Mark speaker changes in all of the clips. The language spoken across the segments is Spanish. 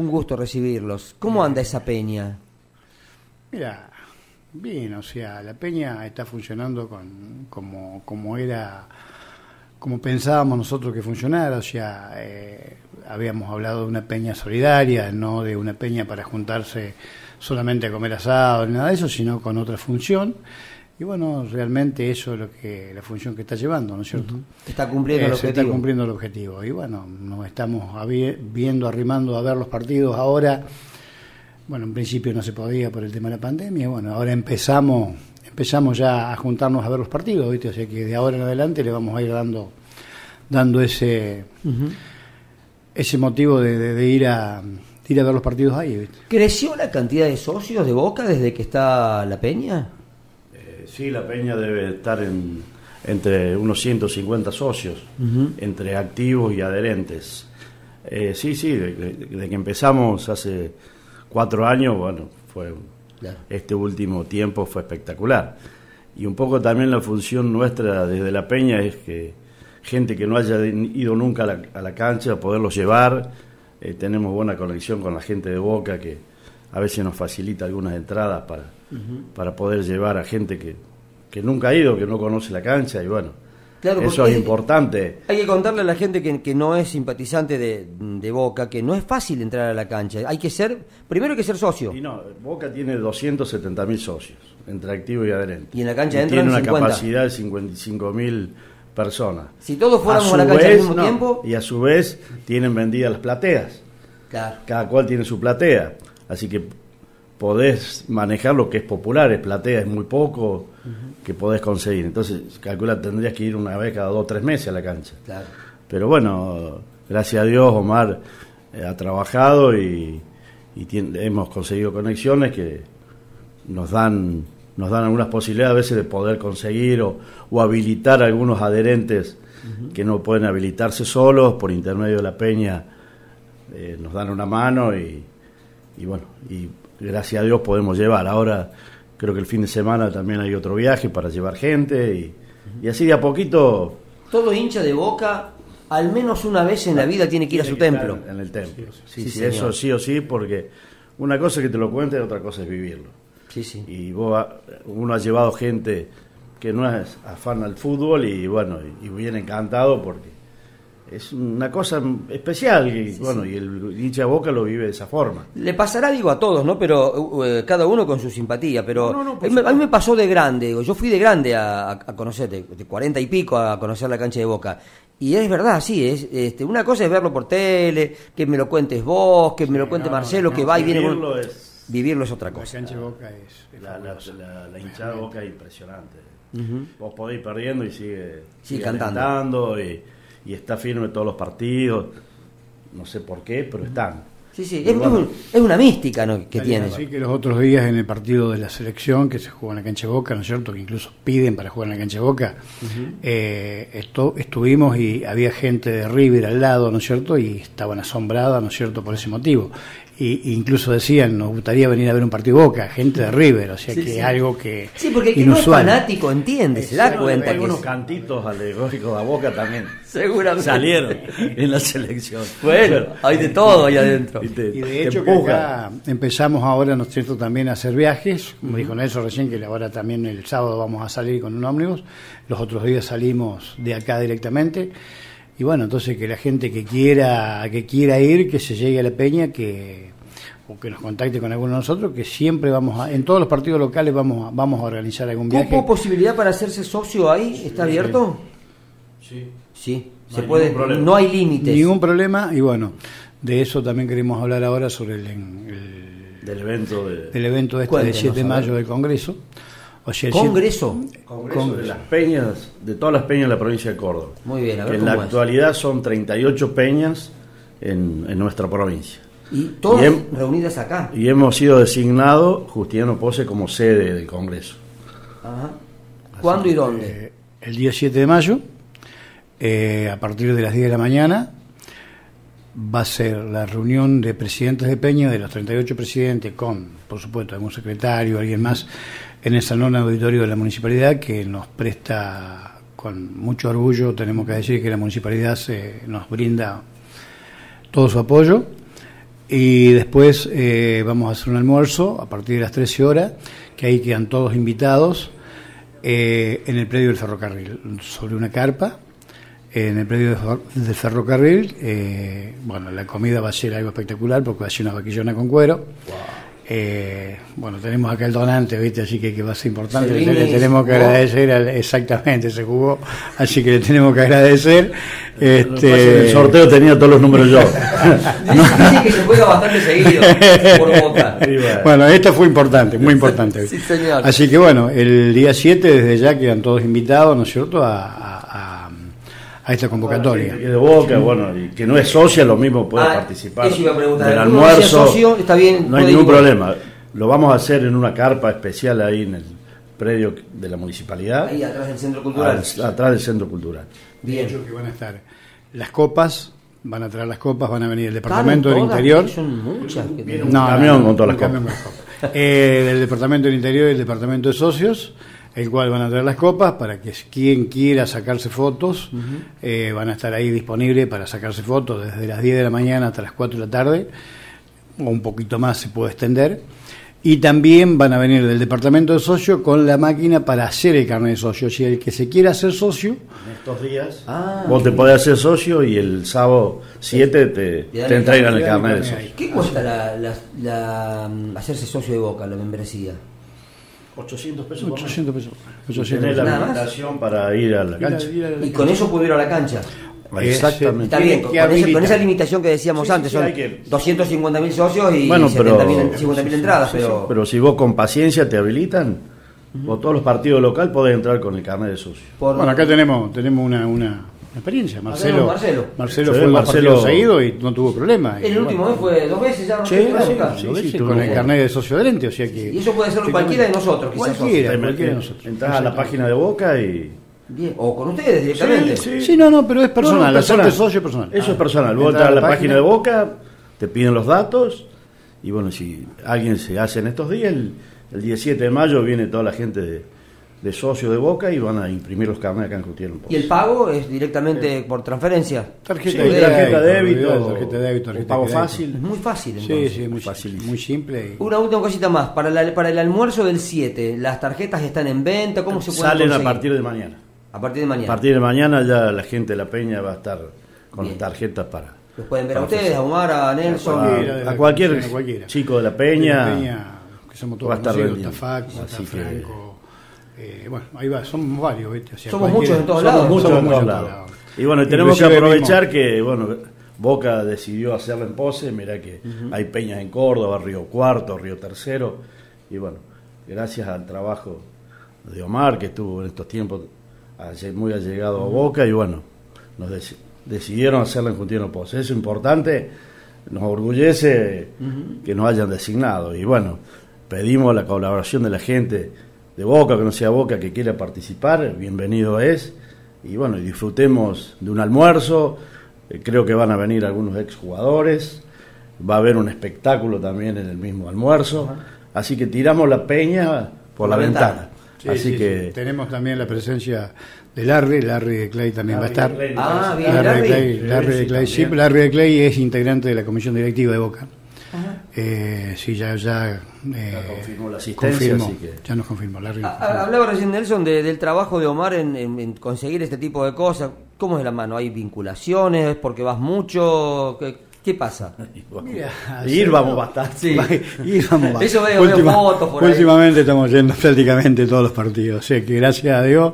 Speaker 1: Un gusto recibirlos. ¿Cómo anda esa peña?
Speaker 2: Mira, bien, o sea, la peña está funcionando con, como, como era, como pensábamos nosotros que funcionara, o sea, eh, habíamos hablado de una peña solidaria, no de una peña para juntarse solamente a comer asado, ni nada de eso, sino con otra función. Y bueno, realmente eso es lo que la función que está llevando, ¿no es cierto?
Speaker 1: Está cumpliendo el
Speaker 2: Eh, se
Speaker 1: objetivo.
Speaker 2: está cumpliendo el objetivo. Y bueno, nos estamos viendo, arrimando a ver los partidos ahora. Bueno, en principio no se podía por el tema de la pandemia. Bueno, ahora empezamos empezamos ya a juntarnos a ver los partidos, ¿viste? O sea que de ahora en adelante le vamos a ir dando dando ese ese motivo de, de- de ir a de ir a ver los partidos ahí, ¿viste?
Speaker 1: ¿Creció la cantidad de socios de Boca desde que está la peña?
Speaker 3: Sí, la peña debe estar en, entre unos 150 socios, entre activos y adherentes. Eh, sí, sí, de, de- de que empezamos hace cuatro años, bueno, fue
Speaker 1: Claro.
Speaker 3: este último tiempo fue espectacular. Y un poco también la función nuestra desde la peña es que gente que no haya ido nunca a la, a la cancha, poderlos llevar. Eh, tenemos buena conexión con la gente de Boca que a veces nos facilita algunas entradas para, para poder llevar a gente que, que nunca ha ido, que no conoce la cancha y bueno,
Speaker 1: Claro,
Speaker 3: eso es
Speaker 1: es-
Speaker 3: importante.
Speaker 1: Hay que contarle a la gente que, que no es simpatizante de, de Boca que no es fácil entrar a la cancha. Hay que ser, primero hay que ser socio.
Speaker 3: Y no, Boca tiene 270 mil socios, entre activos y adherentes.
Speaker 1: Y en la cancha
Speaker 3: Y Tiene una
Speaker 1: 50.
Speaker 3: capacidad de 55 mil personas.
Speaker 1: Si todos fuéramos a, la cancha al
Speaker 3: vez,
Speaker 1: mismo
Speaker 3: no,
Speaker 1: tiempo,
Speaker 3: Y a su vez tienen vendidas las plateas.
Speaker 1: claro.
Speaker 3: Cada cual tiene su platea. Así que podés manejar lo que es popular. Es platea es muy poco que podés conseguir. Entonces, calcula, tendrías que ir una vez cada dos o tres meses a la cancha.
Speaker 1: Claro.
Speaker 3: Pero bueno, gracias a Dios Omar eh, ha trabajado y, hemos conseguido conexiones que nos dan nos dan algunas posibilidades a veces de poder conseguir o, o habilitar algunos adherentes que no pueden habilitarse solos por intermedio de la peña eh, nos dan una mano y, y bueno y gracias a Dios podemos llevar ahora creo que el fin de semana también hay otro viaje para llevar gente y, y así de a poquito
Speaker 1: Todo hincha de Boca, al menos una vez en la vida tiene que ir a su templo.
Speaker 3: En el templo. Sí,
Speaker 1: Sí,
Speaker 3: sí, eso sí o sí, porque una cosa es que te lo cuente y otra cosa es vivirlo.
Speaker 1: Sí, sí.
Speaker 3: Y vos, uno ha llevado gente que no es afán al fútbol y bueno, y, y viene encantado porque es una cosa especial y bueno, y el hincha de Boca lo vive de esa forma.
Speaker 1: Le pasará, digo, a todos, ¿no? Pero eh, cada uno con su simpatía. Pero
Speaker 3: No, no, no, por
Speaker 1: a, mí, me- a mí me
Speaker 3: supuesto.
Speaker 1: pasó de grande. digo, Yo fui de grande a, a- conocer, de, de 40 y pico a conocer la cancha de Boca. Y es verdad, sí, es este, una cosa es verlo por tele, que me lo cuentes vos, que me lo cuente
Speaker 2: no,
Speaker 1: Marcelo,
Speaker 2: no,
Speaker 1: que va y viene. con-
Speaker 3: Vivirlo es
Speaker 1: Vivirlo es otra
Speaker 2: La
Speaker 1: cosa.
Speaker 2: cancha de Boca es, es
Speaker 3: la, la, la- la hinchada de Boca es impresionante. Vos podés ir perdiendo y sigue,
Speaker 1: Sigue cantando.
Speaker 3: y, y está firme todos los partidos. No sé por qué, pero están.
Speaker 1: Sí, sí, es,
Speaker 3: bueno,
Speaker 1: es un- es una mística ¿no? que tiene.
Speaker 2: Así que los otros días en el partido de la selección que se jugó en la cancha de Boca, ¿no es cierto? Que incluso piden para jugar en la cancha de Boca. eh, esto- estuvimos y había gente de River al lado, ¿no es cierto? Y estaban asombradas, ¿no es cierto? Por ese motivo. Y, incluso decían, nos gustaría venir a ver un partido de Boca, gente de River, o sea
Speaker 1: Sí,
Speaker 2: que
Speaker 1: sí.
Speaker 2: algo que
Speaker 1: Sí, porque el que no es fanático entiende, se da cuenta que
Speaker 3: algunos
Speaker 1: es-
Speaker 3: cantitos alegóricos a Boca también
Speaker 1: seguramente
Speaker 3: salieron en la selección.
Speaker 1: Bueno, hay de todo ahí adentro.
Speaker 3: Y te-
Speaker 2: Y de hecho que acá empezamos ahora, ¿no es cierto?, también a hacer viajes, como dijo Nelson recién, que ahora también el sábado vamos a salir con un ómnibus, los otros días salimos de acá directamente, y bueno, entonces que la gente que quiera, que quiera ir, que se llegue a la peña, que o que nos contacte con alguno de nosotros, que siempre vamos a, en todos los partidos locales vamos a, vamos a organizar algún viaje.
Speaker 1: ¿Cupo posibilidad para hacerse socio ahí? ¿Está abierto?
Speaker 3: Sí.
Speaker 1: Sí,
Speaker 3: No
Speaker 1: se
Speaker 3: hay
Speaker 1: puede, no hay límites.
Speaker 2: Ningún problema, y bueno, de eso también queremos hablar ahora sobre el, el-
Speaker 3: Del evento de,
Speaker 2: del evento este del
Speaker 1: Cuéntenos,
Speaker 2: 7 de mayo del Congreso. O sea, el siete-
Speaker 1: Congreso.
Speaker 3: Congreso de las peñas, de todas las peñas de la provincia de Córdoba.
Speaker 1: Muy bien, a ver
Speaker 3: Que en
Speaker 1: cómo
Speaker 3: la
Speaker 1: es.
Speaker 3: actualidad son 38 peñas en, en nuestra provincia.
Speaker 1: Y todas
Speaker 3: Bien.
Speaker 1: reunidas acá.
Speaker 3: Y hemos sido designados Justiniano Pose como sede del Congreso.
Speaker 1: Ajá. ¿Cuándo y dónde?
Speaker 2: Eh, el día 7 de mayo, eh, a partir de las 10 de la mañana, va a ser la reunión de presidentes de Peña, de los 38 presidentes, con, por supuesto, algún secretario, alguien más, en el salón auditorio de la municipalidad, que nos presta con mucho orgullo, tenemos que decir que la municipalidad se, nos brinda todo su apoyo. Y después eh, vamos a hacer un almuerzo a partir de las 13 horas, que ahí quedan todos invitados eh, en el predio del ferrocarril, sobre una carpa. En el predio del ferrocarril, eh, bueno, la comida va a ser algo espectacular porque va a ser una vaquillona con cuero. Eh, bueno, tenemos acá el donante, ¿viste? Así que, que va a ser importante. Le, le tenemos que agradecer, al- exactamente, se jugó, así que le tenemos que agradecer. Este,
Speaker 3: El sorteo tenía todos los números yo.
Speaker 1: Dice que se juega bastante seguido por Boca.
Speaker 3: Bueno.
Speaker 2: Bueno, esto fue importante, muy importante.
Speaker 1: Sí, señor.
Speaker 2: Así que bueno, el día 7 desde ya quedan todos invitados, ¿no es cierto?, a, a- a- esta convocatoria.
Speaker 3: Que de Boca, bueno, y que no es socia, lo mismo puede
Speaker 1: Ah,
Speaker 3: participar
Speaker 1: eso iba a preguntar.
Speaker 3: del almuerzo.
Speaker 1: socio, está bien,
Speaker 3: no hay ningún
Speaker 1: ir
Speaker 3: problema. Lo vamos a hacer en una carpa especial ahí en el predio de la municipalidad,
Speaker 1: Ahí atrás del centro cultural.
Speaker 3: al- atrás del centro cultural.
Speaker 1: Bien.
Speaker 2: hecho, que van a estar las copas, van a traer las copas, van a venir el departamento del interior.
Speaker 1: Son muchas. que tenemos.
Speaker 3: un camión con todas las
Speaker 2: las copas. Eh, del departamento del interior y el departamento de socios, el cual van a traer las copas para que quien quiera sacarse fotos, eh, van a estar ahí disponibles para sacarse fotos desde las 10 de la mañana hasta las 4 de la tarde, o un poquito más se puede extender. Y también van a venir del departamento de socio con la máquina para hacer el carnet de socio. Si el que se quiera hacer socio,
Speaker 3: En estos días,
Speaker 1: Ah,
Speaker 3: vos te podés hacer socio y el sábado 7 te,
Speaker 1: Te
Speaker 3: entregan el
Speaker 2: carnet,
Speaker 3: de socio.
Speaker 1: ¿Qué cuesta la, la- la, mm, hacerse socio de Boca, la membresía?
Speaker 3: 800 pesos. por mes.
Speaker 2: 800 pesos.
Speaker 3: Y
Speaker 2: 800
Speaker 3: tenés la habilitación para ir a la cancha.
Speaker 1: Y con eso puedo ir a la cancha.
Speaker 3: Exactamente.
Speaker 1: Está bien, con,
Speaker 2: que
Speaker 1: con esa, limitación que decíamos
Speaker 3: Sí, sí,
Speaker 1: antes,
Speaker 3: sí,
Speaker 1: son
Speaker 3: que-
Speaker 1: 250.000 socios y
Speaker 3: Bueno, pero-
Speaker 1: 70.000 50.000 entradas, pero,
Speaker 3: Pero si vos con paciencia te habilitan, vos todos los partidos local podés entrar con el carnet de socio.
Speaker 1: por-
Speaker 2: Bueno, acá tenemos, tenemos una, una experiencia. Marcelo,
Speaker 1: Marcelo.
Speaker 2: Marcelo
Speaker 3: Sí,
Speaker 2: fue
Speaker 3: Marcelo-
Speaker 2: seguido y no tuvo problema.
Speaker 1: el
Speaker 2: Y
Speaker 1: último
Speaker 2: bueno,
Speaker 1: mes fue dos veces ya, no
Speaker 2: Sí, sí, sí, sí, con el carnet de socio adherente, o sea que...
Speaker 1: Y eso puede
Speaker 2: Sí,
Speaker 1: cualquiera de nosotros, quizás
Speaker 2: Cualquiera, cualquiera de nosotros.
Speaker 3: Entras a la página de Boca y...
Speaker 1: Bien, o con ustedes directamente.
Speaker 3: Sí,
Speaker 2: Sí, no, no, pero es personal,
Speaker 3: No, no,
Speaker 2: hacerte
Speaker 3: personal.
Speaker 2: socio personal.
Speaker 3: Eso
Speaker 2: Ah,
Speaker 3: es personal. Vos entras a la página de Boca, te piden los datos y bueno, si alguien se hace en estos días, el, el 17 de mayo viene toda la gente de, de socio de Boca y van a imprimir los carnets acá en Gutiérrez.
Speaker 1: ¿Y el pago es directamente por transferencia?
Speaker 2: Tarjeta
Speaker 3: Sí,
Speaker 2: de
Speaker 3: tarjeta
Speaker 2: débito, tarjeta de débito, tarjeta
Speaker 3: pago
Speaker 2: de débito.
Speaker 3: fácil.
Speaker 1: Muy fácil
Speaker 2: Sí,
Speaker 1: entonces.
Speaker 2: sí, muy,
Speaker 3: Facilísimo.
Speaker 2: muy simple. y-
Speaker 1: Una última cosita más, para, la- para el almuerzo del 7, ¿las tarjetas están en venta? ¿Cómo se pueden
Speaker 3: Salen a partir de mañana.
Speaker 1: A partir de
Speaker 3: A
Speaker 1: mañana.
Speaker 3: partir de mañana ya la gente de la Peña va a estar con
Speaker 1: Bien.
Speaker 3: tarjetas para...
Speaker 1: Los pueden ver a ustedes, a Omar, a Nelson.
Speaker 2: cualquiera.
Speaker 3: a cualquier
Speaker 2: a cualquiera.
Speaker 3: chico de la
Speaker 2: De
Speaker 3: Peña,
Speaker 2: la Peña, que somos todos
Speaker 3: va a estar
Speaker 2: conocidos,
Speaker 3: que-
Speaker 2: Franco, eh, bueno, ahí va, somos varios, ¿viste? O sea,
Speaker 1: Somos muchos en todos lados.
Speaker 3: muchos
Speaker 2: somos
Speaker 3: en todos
Speaker 2: muchos
Speaker 3: lados. Y bueno, tenemos que aprovechar
Speaker 2: mismo-
Speaker 3: que, bueno, Boca decidió hacerla en pose, mira que hay peñas en Córdoba, Río Cuarto, Río Tercero, y bueno, gracias al trabajo de Omar, que estuvo en estos tiempos muy allegado a Boca, y bueno, nos deci- decidieron hacerla en Juntiano Pose. Eso es importante, nos orgullece que nos hayan designado, y bueno, pedimos la colaboración de la gente de Boca, que no sea Boca, que quiera participar, bienvenido es, y bueno, y disfrutemos de un almuerzo, eh, creo que van a venir algunos exjugadores, va a haber un espectáculo también en el mismo almuerzo, así que tiramos la peña por, la, ventana.
Speaker 2: Sí,
Speaker 3: así
Speaker 2: sí,
Speaker 3: que
Speaker 2: sí. tenemos también la presencia de Larry, Larry de Clay también va a estar.
Speaker 3: Larry de Clay.
Speaker 1: Ah, bien,
Speaker 2: Larry de. Clay, Larry de Clay. Larry de Clay es integrante de la comisión directiva de Boca. Eh, sí, ya, ya, eh,
Speaker 3: Ya confirmó la asistencia,
Speaker 2: confirmó,
Speaker 3: así que-
Speaker 2: ya nos confirmó Larry.
Speaker 1: Ha- ha- Hablaba recién Nelson de- del trabajo de Omar en, en- en conseguir este tipo de cosas. ¿Cómo es la mano? ¿Hay vinculaciones? ¿Porque vas mucho? ¿Qué, qué pasa?
Speaker 2: Mira,
Speaker 3: ir vamos bastante.
Speaker 1: Sí.
Speaker 2: Y vamos, va.
Speaker 1: Eso veo- veo fotos por ahí.
Speaker 2: últimamente estamos yendo prácticamente todos los partidos. O sea que gracias a Dios,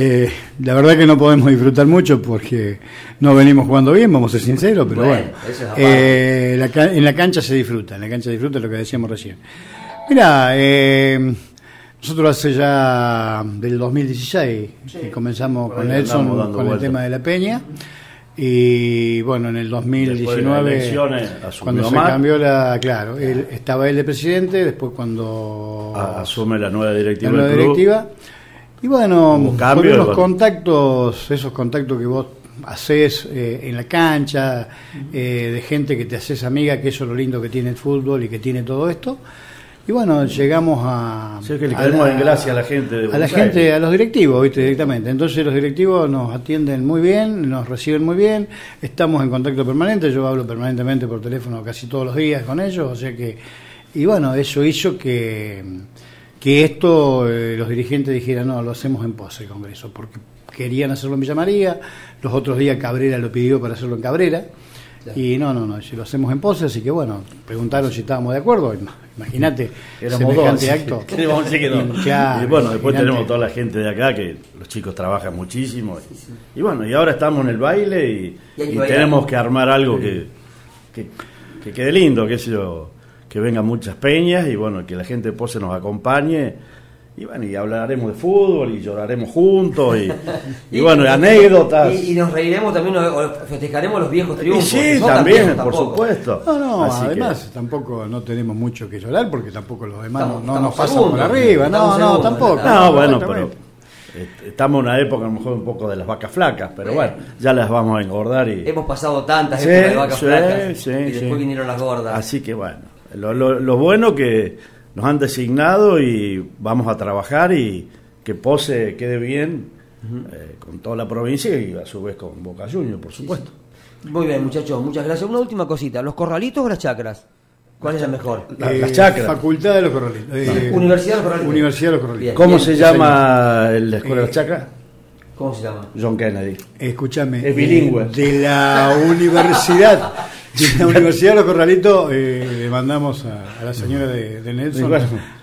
Speaker 2: eh, la verdad que no podemos disfrutar mucho porque no venimos jugando bien, vamos a ser sinceros, pero
Speaker 1: Bueno,
Speaker 2: bueno.
Speaker 1: eso es aparte.
Speaker 2: Eh, la en la cancha se disfruta, en la cancha se disfruta lo que decíamos recién. Mira, eh, nosotros hace ya del 2016 que comenzamos con Nelson con el tema de la Peña. Y bueno, en el
Speaker 3: Después de las
Speaker 2: 2019,
Speaker 3: elecciones, asumió
Speaker 2: cuando se
Speaker 3: Omar.
Speaker 2: cambió la. Claro, él, estaba él de presidente, después cuando.
Speaker 3: Asume la nueva directiva
Speaker 2: la nueva
Speaker 3: del club.
Speaker 2: directiva. Y bueno,
Speaker 3: cambio, bueno.
Speaker 2: contactos, esos contactos que vos haces eh, en la cancha, eh, de gente que te haces amiga, que eso es lo lindo que tiene el fútbol y que tiene todo esto. Y bueno, llegamos a.
Speaker 3: Sí, que le caemos en gracia a la gente de
Speaker 2: A la gente,
Speaker 3: Aires.
Speaker 2: a los directivos, ¿viste? Directamente. Entonces, los directivos nos atienden muy bien, nos reciben muy bien, estamos en contacto permanente. Yo hablo permanentemente por teléfono casi todos los días con ellos, o sea que. Y bueno, eso hizo que, que esto, eh, los dirigentes dijeran, no, lo hacemos en pose el Congreso, porque querían hacerlo en Villa María, los otros días Cabrera lo pidió para hacerlo en Cabrera. Y no, no, no, si lo hacemos en pose, así que bueno, preguntaron si estábamos de acuerdo. Ima- Imagínate,
Speaker 3: Éramos
Speaker 2: semejante
Speaker 3: dos.
Speaker 2: acto.
Speaker 3: Sí, vamos a decir que no.
Speaker 2: Claro,
Speaker 3: y bueno, después tenemos toda la gente de acá que los chicos trabajan muchísimo. Y, y bueno, y ahora estamos en el baile y, tenemos que armar algo que, que, que quede lindo, que sé yo, que vengan muchas peñas y bueno, que la gente de Pose nos acompañe. Y bueno, y hablaremos de fútbol y lloraremos juntos y, y bueno, y anécdotas.
Speaker 1: Y, y nos reiremos también, o- festejaremos los viejos
Speaker 3: Y
Speaker 1: triunfos.
Speaker 3: sí,
Speaker 1: No
Speaker 3: también,
Speaker 1: tampoco.
Speaker 3: por supuesto.
Speaker 2: No, no,
Speaker 3: Así que-
Speaker 2: además tampoco no tenemos mucho que llorar porque tampoco los demás
Speaker 1: Estamos-
Speaker 2: no, no nos pasan por arriba. No, no,
Speaker 1: segundos,
Speaker 2: tampoco.
Speaker 3: No, bueno, pero estamos en una época a lo mejor un poco de las vacas flacas, pero bueno, ya las vamos a engordar y
Speaker 1: Hemos pasado tantas
Speaker 3: Sí,
Speaker 1: épocas de vacas
Speaker 3: sí,
Speaker 1: flacas
Speaker 3: sí,
Speaker 1: y después
Speaker 3: sí.
Speaker 1: vinieron las gordas.
Speaker 3: así que bueno, lo, lo- lo bueno que nos han designado y vamos a trabajar y que Pose quede bien eh, con toda la provincia y a su vez con Boca Juniors, por supuesto.
Speaker 1: Muy bien, muchachos, muchas gracias. Una última cosita, ¿los corralitos o las chacras? ¿Cuál es la mejor?
Speaker 3: La-
Speaker 2: Eh,
Speaker 3: las chacras.
Speaker 2: Facultad de los Corralitos. Eh,
Speaker 1: Universidad de los Corralitos.
Speaker 2: Universidad de los Corralitos.
Speaker 1: Bien.
Speaker 3: ¿Cómo se llama la escuela de
Speaker 2: Eh,
Speaker 3: las chacras?
Speaker 1: ¿Cómo se llama?
Speaker 3: John Kennedy.
Speaker 2: Escúchame.
Speaker 3: Es bilingüe.
Speaker 2: eh, De la universidad. De la Universidad de los Corralitos eh, le mandamos a, a la señora de, de Nelson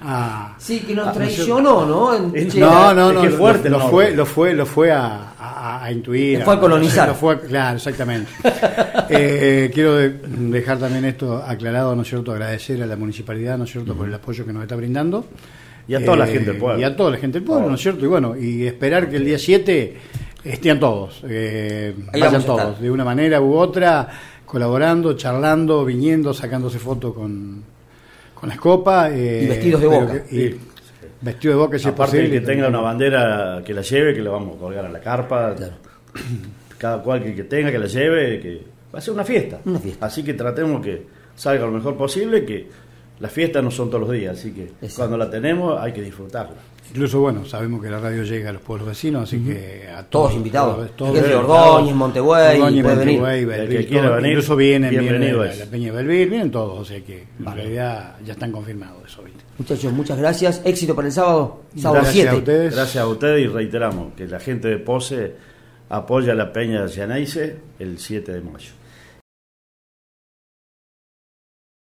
Speaker 2: a,
Speaker 1: Sí, que nos
Speaker 2: Ah, ¿no es
Speaker 1: traicionó, ¿no?
Speaker 2: No, no,
Speaker 3: Es
Speaker 2: no,
Speaker 3: que fuerte
Speaker 2: lo, fue, lo fue, lo fue a, a- a intuir.
Speaker 1: Lo fue a colonizar.
Speaker 2: Lo fue, claro, exactamente. Eh, quiero de- dejar también esto aclarado, ¿no es cierto? Agradecer a la municipalidad, ¿no es cierto?, por el apoyo que nos está brindando.
Speaker 3: Y a toda la
Speaker 2: Eh,
Speaker 3: gente del pueblo.
Speaker 2: Y a toda la gente del pueblo, ¿no es cierto? Y bueno, y esperar que el día 7 estén todos, eh, vayan todos, de una manera u otra, colaborando, charlando, viniendo, sacándose fotos con, con las copas. eh,
Speaker 1: Y vestidos de Boca.
Speaker 2: que- y vestidos de boca, si es
Speaker 3: Aparte de
Speaker 2: posible.
Speaker 3: que tenga una bandera que la lleve, que la vamos a colgar en la carpa.
Speaker 1: Claro.
Speaker 3: Cada cual que, que tenga, que la lleve, que va a ser una fiesta.
Speaker 1: Una fiesta.
Speaker 3: Así que tratemos que salga lo mejor posible, que las fiestas no son todos los días, así que
Speaker 1: Exacto.
Speaker 3: cuando la tenemos hay que disfrutarla.
Speaker 2: Incluso, bueno, sabemos que la radio llega a los pueblos vecinos, así que a
Speaker 1: Todos invitados.
Speaker 2: todos- todos
Speaker 1: Gente de. Ordóñez, Montevideo,
Speaker 2: Ordóñez,
Speaker 1: puede venir.
Speaker 2: Montevideo,
Speaker 3: El
Speaker 2: Belville,
Speaker 3: que quiera
Speaker 2: todos.
Speaker 3: venir,
Speaker 2: Incluso vienen, vienen la, la Peña de Belville, vienen todos, o sea que en realidad ya están confirmados eso, ¿viste?
Speaker 1: Muchachos, muchas gracias. Éxito para el sábado, sábado
Speaker 2: Gracias
Speaker 1: 7.
Speaker 2: a ustedes.
Speaker 3: Gracias a ustedes y reiteramos que la gente de Pose apoya a la Peña de Llaneise el 7 de mayo.